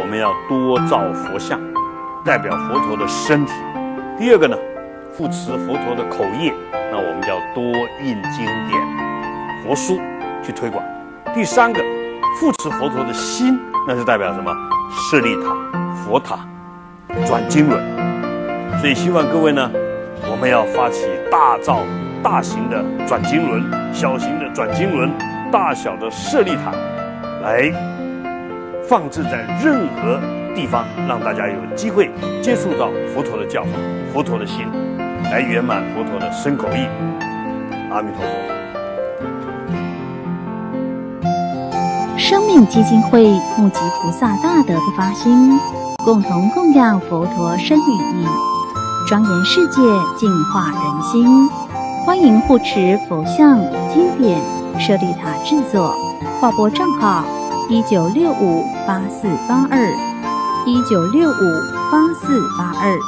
我们要多造佛像，代表佛陀的身体。第二个呢，扶持佛陀的口业，那我们要多印经典、佛书去推广。第三个，扶持佛陀的心，那是代表什么？舍利塔、佛塔、转经轮。所以希望各位呢，我们要发起大造大型的转经轮、小型的转经轮、大小的舍利塔，来放置在任何地方，让大家有机会接触到佛陀的教法、佛陀的心，来圆满佛陀的身口意。阿弥陀佛。生命基金会募集菩萨大德的发心，共同供养佛陀身语意，庄严世界，净化人心。欢迎护持佛像、经典、舍利塔制作，划拨账号：一九六五八四八二，一九六五八四八二，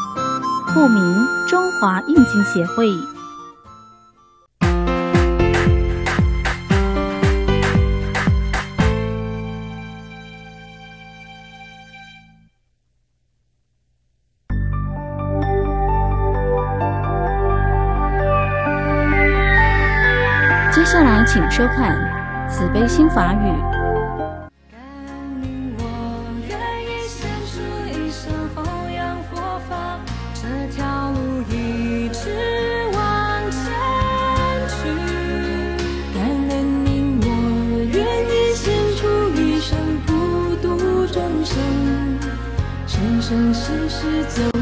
户名中华印经协会。接下来，请收看《慈悲心法语》。世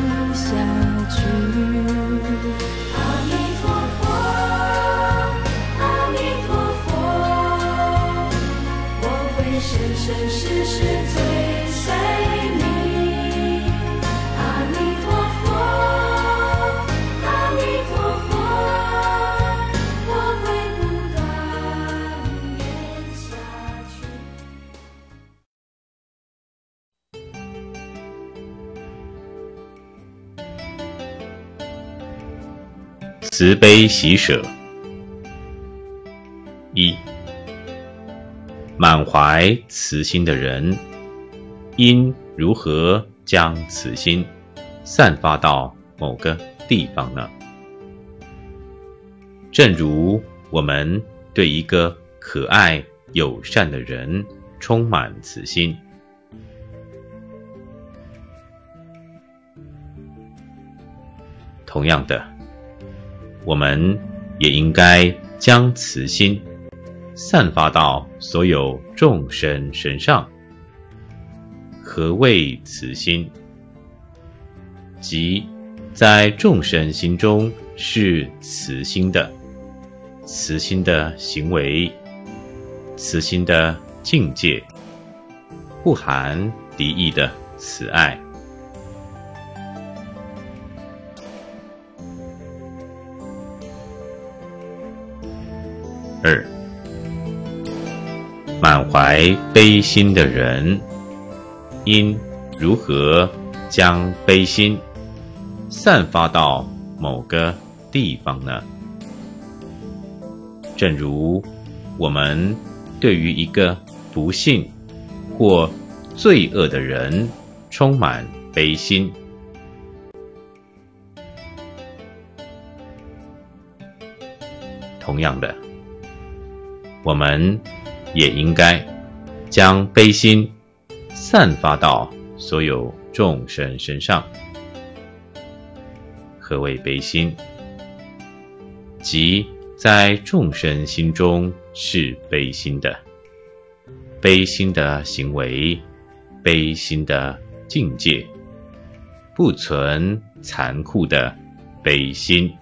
慈悲喜舍一，满怀慈心的人，应如何将慈心散发到某个地方呢？正如我们对一个可爱友善的人充满慈心，同样的。我们也应该将慈心散发到所有众生身上。何谓慈心？即在众生心中是慈心的，慈心的行为，慈心的境界，不含敌意的慈爱。满怀悲心的人，应如何将悲心散发到某个地方呢？正如我们对于一个不幸或罪恶的人充满悲心。同样的，我们也应该将悲心散发到所有众生身上。何谓悲心？即在众生心中是悲心的，悲心的行为，悲心的境界，不存残酷的悲心。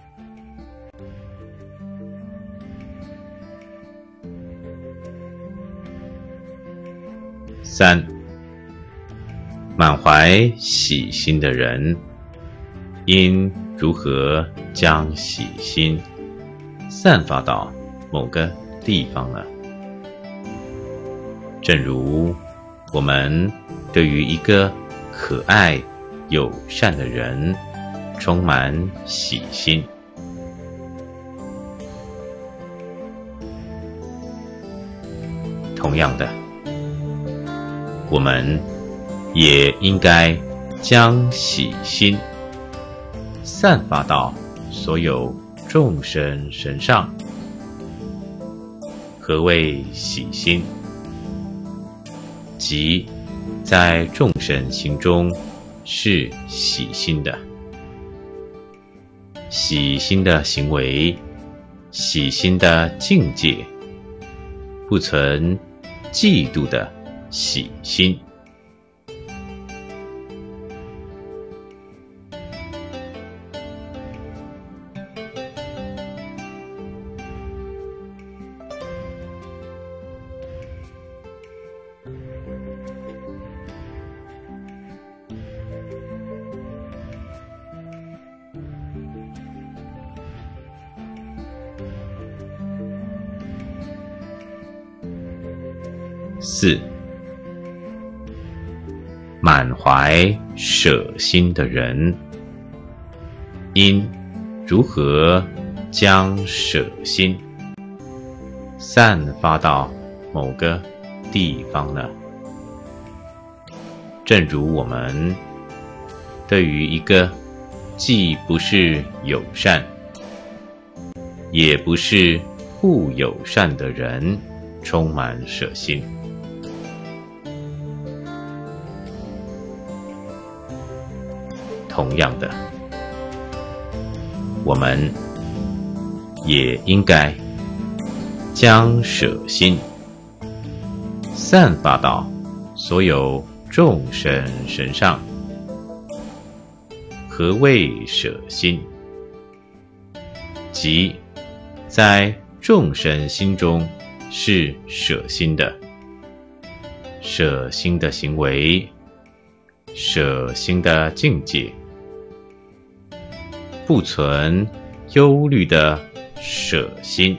三，满怀喜心的人，应如何将喜心散发到某个地方呢？正如我们对于一个可爱友善的人充满喜心，同样的。我们也应该将喜心散发到所有众生身上。何谓喜心？即在众生心中是喜心的，喜心的行为，喜心的境界，不存嫉妒的喜心。四，满怀舍心的人，因如何将舍心散发到某个地方呢？正如我们对于一个既不是友善，也不是不友善的人，充满舍心。同样的，我们也应该将舍心散发到所有众生身上。何谓舍心？即在众生心中是舍心的，舍心的行为，舍心的境界。不存忧虑的舍心。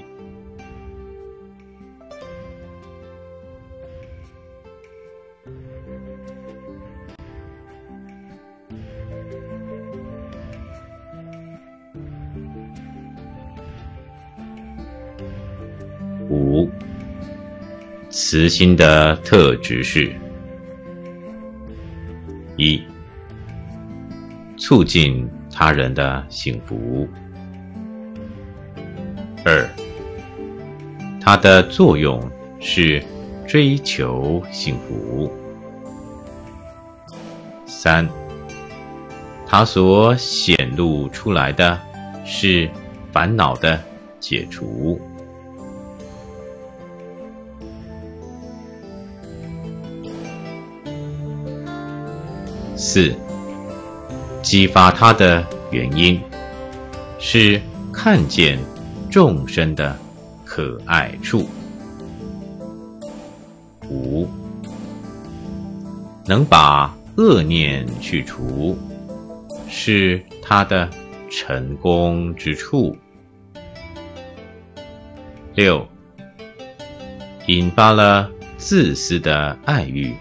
五，慈心的特质是：一，促进。他人的幸福。二，它的作用是追求幸福。三，它所显露出来的是烦恼的解除。四。激发他的原因，是看见众生的可爱处。五，能把恶念去除，是他的成功之处。六，引发了自私的爱欲，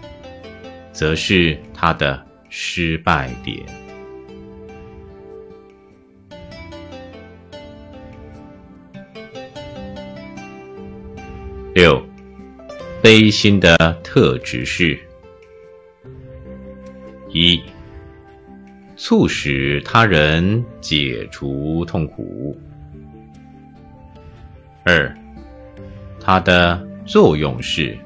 则是他的失败点。悲心的特质是：一，促使他人解除痛苦；二，它的作用是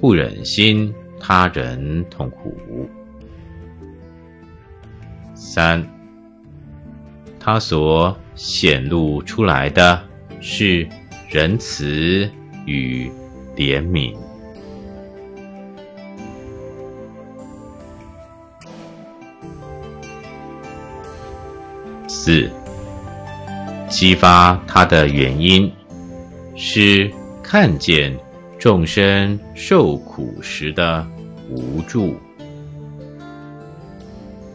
不忍心他人痛苦；三，它所显露出来的是仁慈。与怜悯。四，激发他的原因是看见众生受苦时的无助。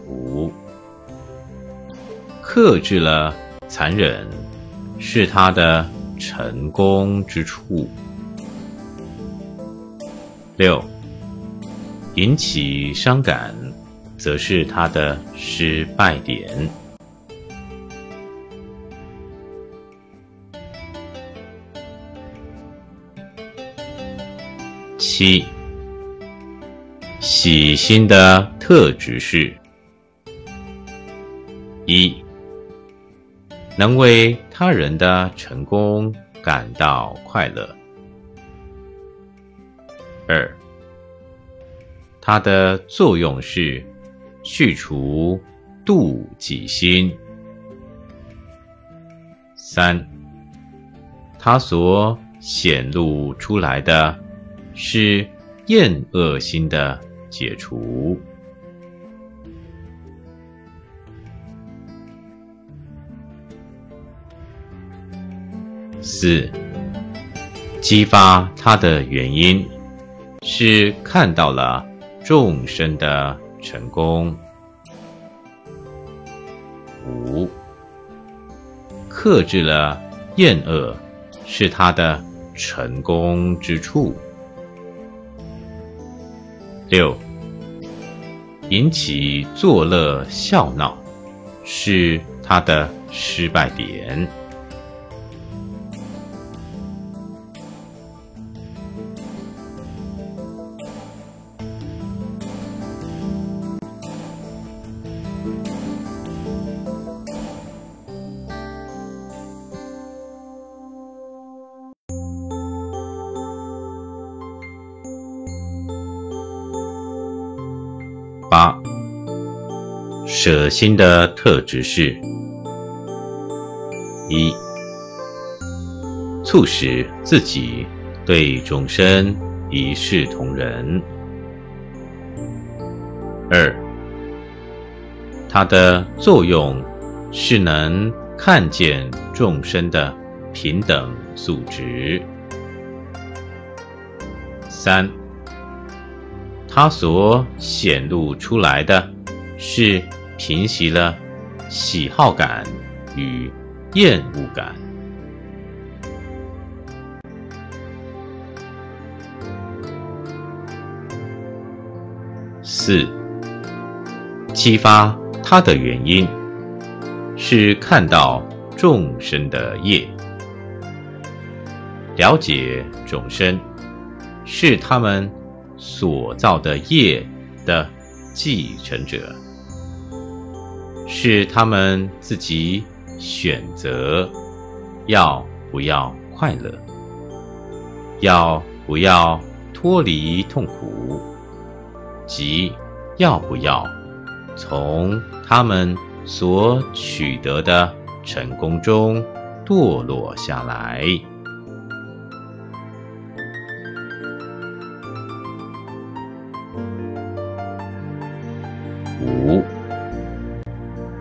五，克制了残忍，是他的。成功之处。六，引起伤感，则是他的失败点。七，喜心的特质是：一、能为他人的成功感到快乐；二、它的作用是去除妒忌心；三、它所显露出来的是厌恶心的解除。四、激发它的原因。是看到了众生的成功。五、克制了厌恶是他的成功之处。六、引起作乐笑闹是他的失败点。舍心的特质是：一、促使自己对众生一视同仁；二、它的作用是能看见众生的平等素质；三、它所显露出来的是平息了喜好感与厌恶感。四、激发它的原因是看到众生的业，了解众生是他们所造的业的继承者，是他们自己选择要不要快乐，要不要脱离痛苦，即要不要从他们所取得的成功中堕落下来。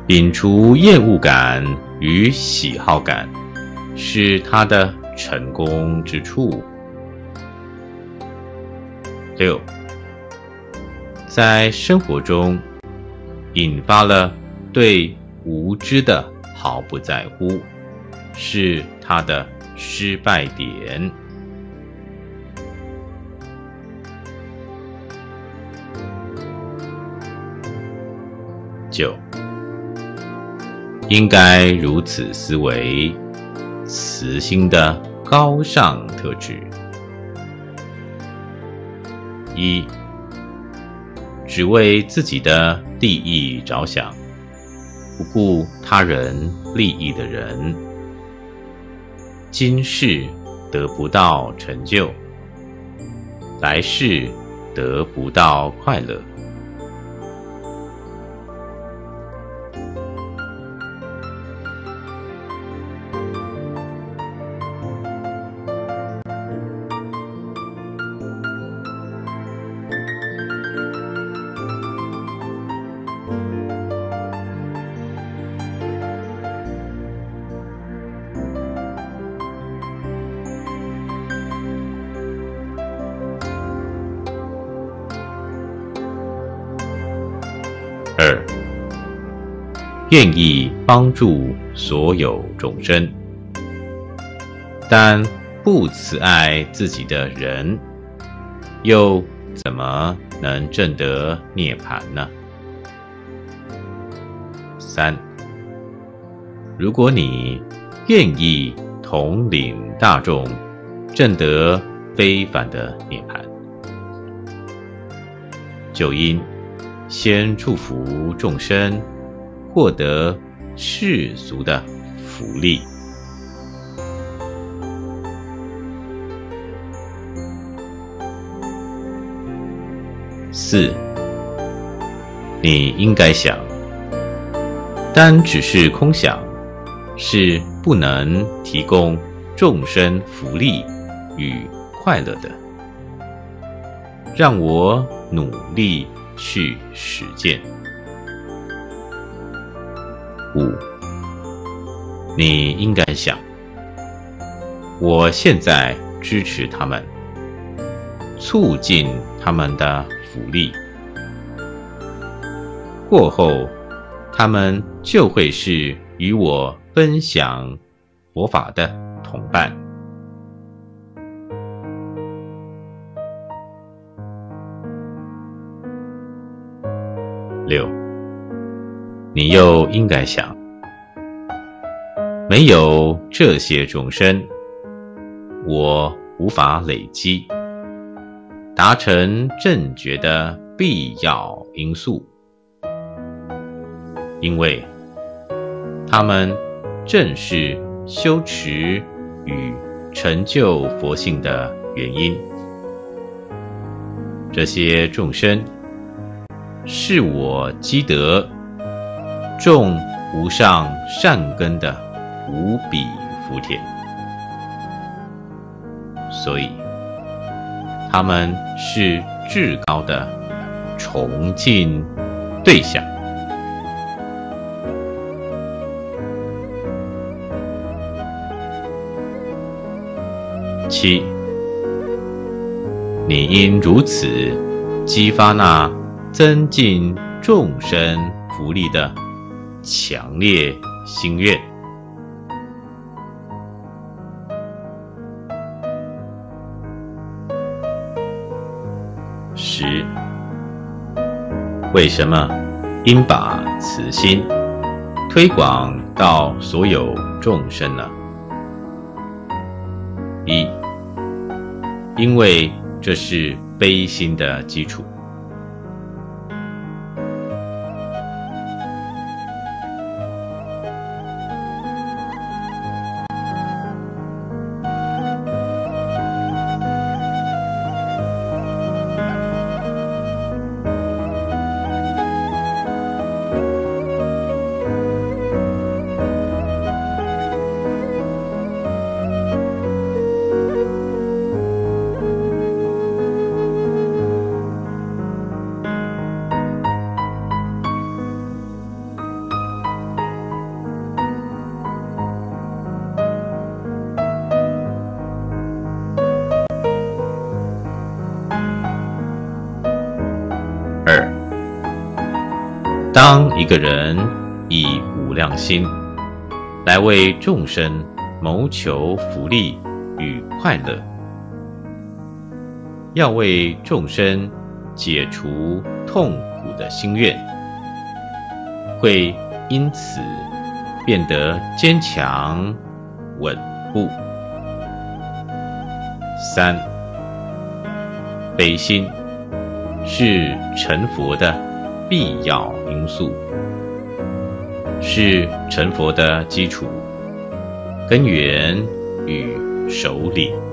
摒除厌恶感与喜好感，是他的成功之处。六、在生活中引发了对无知的毫不在乎，是他的失败点。九，应该如此思维，慈心的高尚特质。一，只为自己的利益着想，不顾他人利益的人，今世得不到成就，来世得不到快乐。愿意帮助所有众生，但不慈爱自己的人，又怎么能证得涅槃呢？三，如果你愿意统领大众，证得非凡的涅槃，就应先祝福众生获得世俗的福利。四，你应该想，单只是空想，是不能提供众生福利与快乐的。让我努力去实践。五，你应该想，我现在支持他们，促进他们的。福利过后，他们就会是与我分享佛法的同伴。六，你又应该想，没有这些众生，我无法累积。达成正觉的必要因素，因为他们正是修持与成就佛性的原因。这些众生是我积德种无上善根的无比福田，所以。他们是至高的崇敬对象。七，你应如此激发那增进众生福利的强烈心愿。十，为什么应把慈心推广到所有众生呢？一，因为这是悲心的基础。一个人以无量心来为众生谋求福利与快乐，要为众生解除痛苦的心愿，会因此变得坚强稳固。三，悲心是成佛的。必要因素是成佛的基础、根源与首领。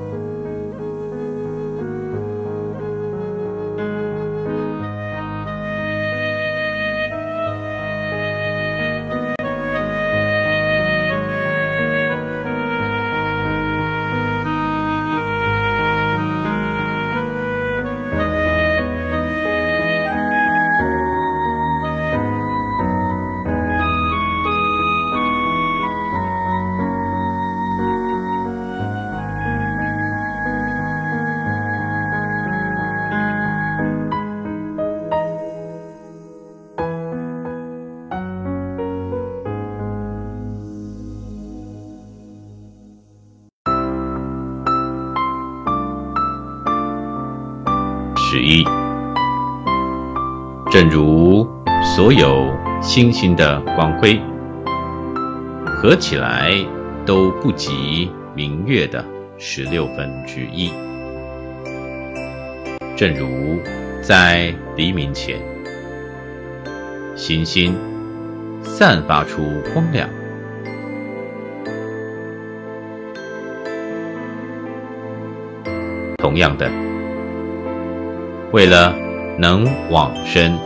正如所有星星的光辉合起来都不及明月的十六分之一；正如在黎明前，星星散发出光亮。同样的，为了能往生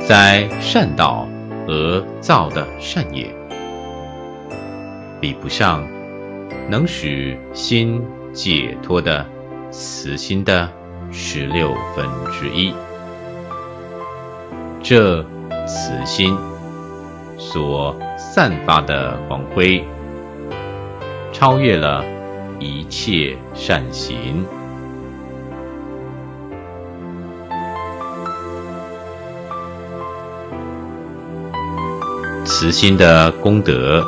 在善道而造的善业，比不上能使心解脱的慈心的。十六分之一，这慈心所散发的光辉，超越了一切善行。慈心的功德，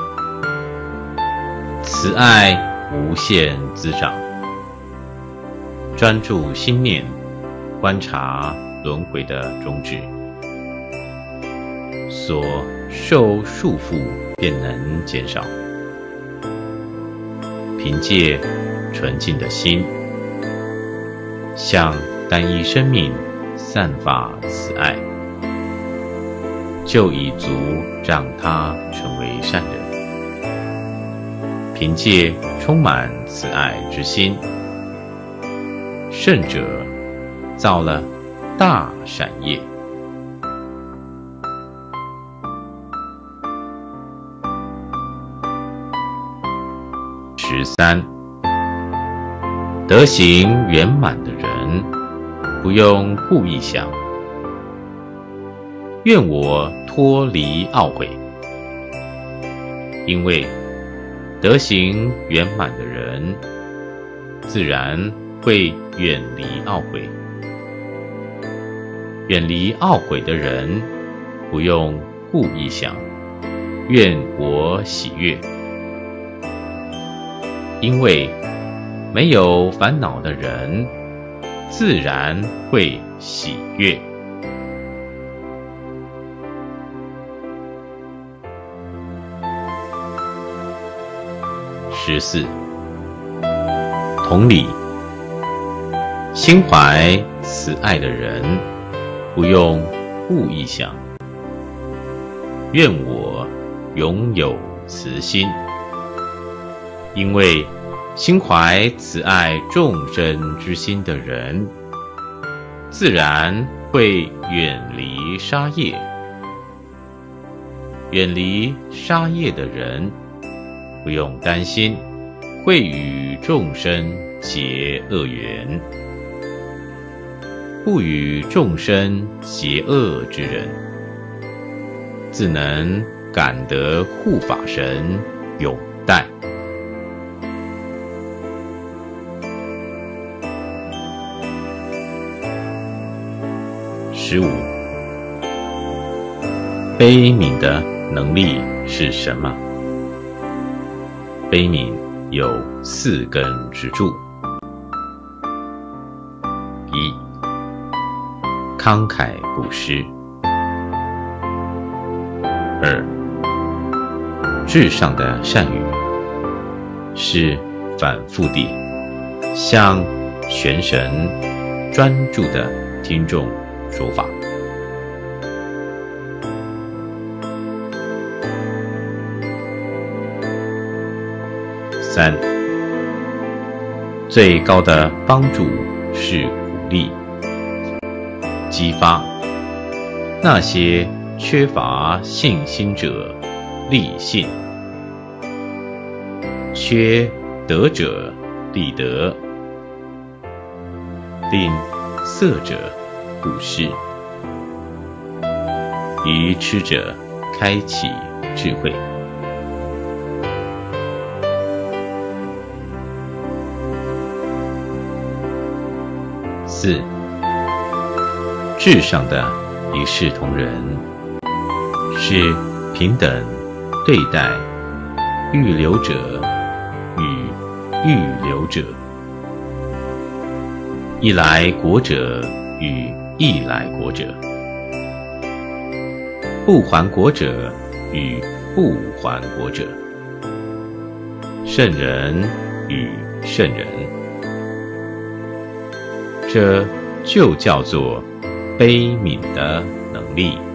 慈爱无限滋长。专注心念，观察轮回的终止，所受束缚便能减少。凭借纯净的心，向单一生命散发慈爱，就已足让他成为善人。凭借充满慈爱之心。圣者造了大善业。十三，德行圆满的人，不用故意想，愿我脱离懊悔，因为德行圆满的人，自然。会远离懊悔，远离懊悔的人，不用故意想，愿我喜悦，因为没有烦恼的人，自然会喜悦。十四，同理。心怀慈爱的人，不用故意想，愿我拥有慈心，因为心怀慈爱众生之心的人，自然会远离杀业。远离杀业的人，不用担心会与众生结恶缘。不与众生邪恶之人，自能感得护法神永待。十五，悲悯的能力是什么？悲悯有四根支柱。一慷慨布施。二，至上的善语是反复地向全神专注的听众说法。三，最高的帮助是鼓励。激发那些缺乏信心者立信，缺德者立德，令色者不施，愚痴者开启智慧。四。至上的一视同仁，是平等对待预留者与预留者，一来国者与一来国者，不还国者与不还国者，圣人与圣人，这就叫做。悲悯的能力。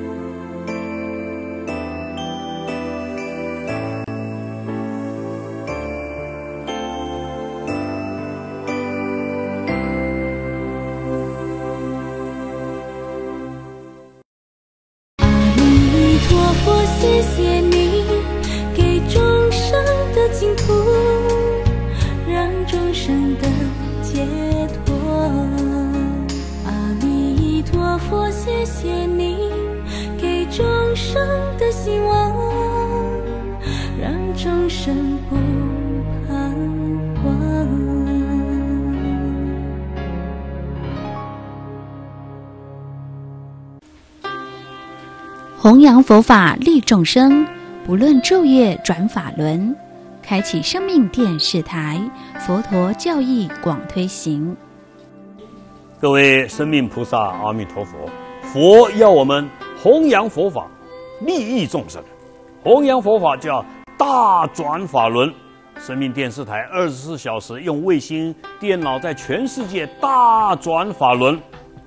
弘扬佛法利众生，不论昼夜转法轮，开启生命电视台，佛陀教义广推行。各位生命菩萨，阿弥陀佛！佛要我们弘扬佛法，利益众生。弘扬佛法叫大转法轮。生命电视台二十四小时用卫星电脑在全世界大转法轮，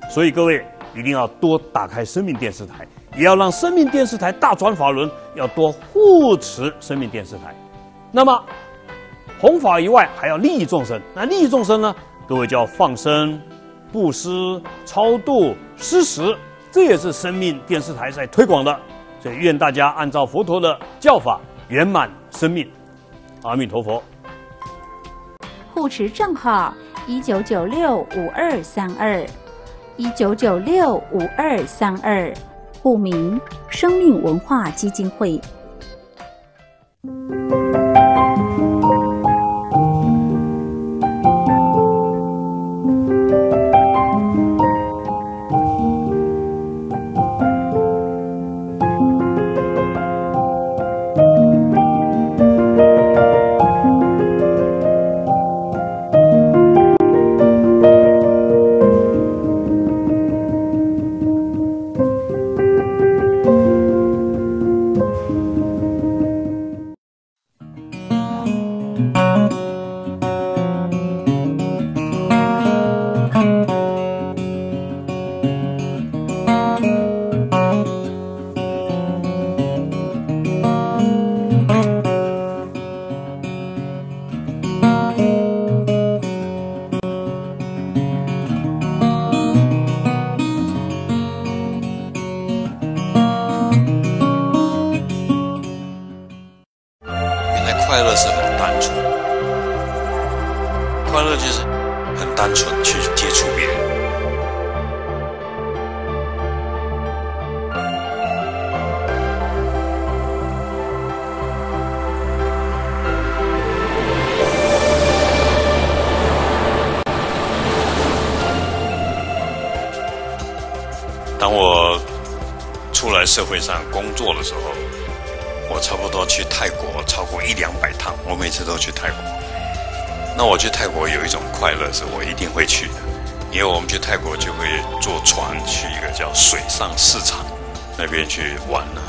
所以各位一定要多打开生命电视台，也要让生命电视台大转法轮，要多护持生命电视台。那么弘法以外，还要利益众生。那利益众生呢？各位就要放生、布施、超度、施食，这也是生命电视台在推广的。所以愿大家按照佛陀的教法圆满生命。阿弥陀佛。护持账号一九九六五二三二，一九九六五二三二，户名生命文化基金会。当我出来社会上工作的时候，我差不多去泰国超过一两百趟，我每次都去泰国。那我去泰国有一种快乐是我一定会去的，因为我们去泰国就会坐船去一个叫水上市场那边去玩啊，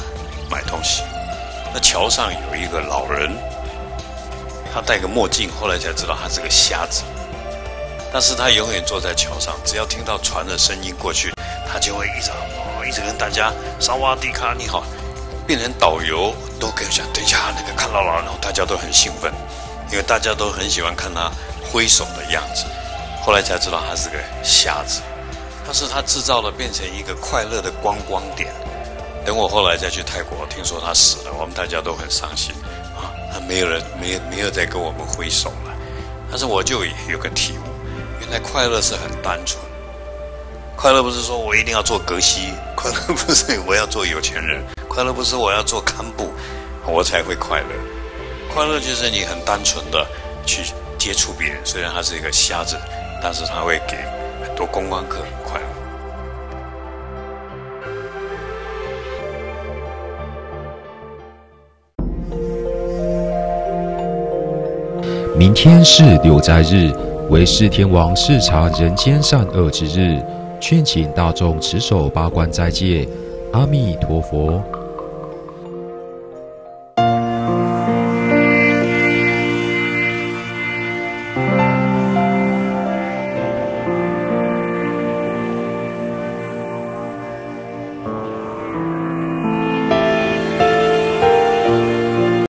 买东西。那桥上有一个老人，他戴个墨镜，后来才知道他是个瞎子。但是他永远坐在桥上，只要听到船的声音过去，他就会一直，一直跟大家萨瓦迪卡你好，变成导游都跟我讲，等一下那个看到了，然后大家都很兴奋，因为大家都很喜欢看他挥手的样子。后来才知道他是个瞎子，但是他制造了变成一个快乐的观光点。等我后来再去泰国，听说他死了，我们大家都很伤心啊，他没有人没没有再跟我们挥手了。但是我就有个体悟，那快乐是很单纯。快乐不是说我一定要做格西，快乐不是我要做有钱人，快乐不是我要做堪布，我才会快乐。快乐就是你很单纯的去接触别人，虽然他是一个瞎子，但是他会给很多观光客快乐。明天是六斋日，为释天王视察人间善恶之日，劝请大众持守八关斋戒。阿弥陀佛。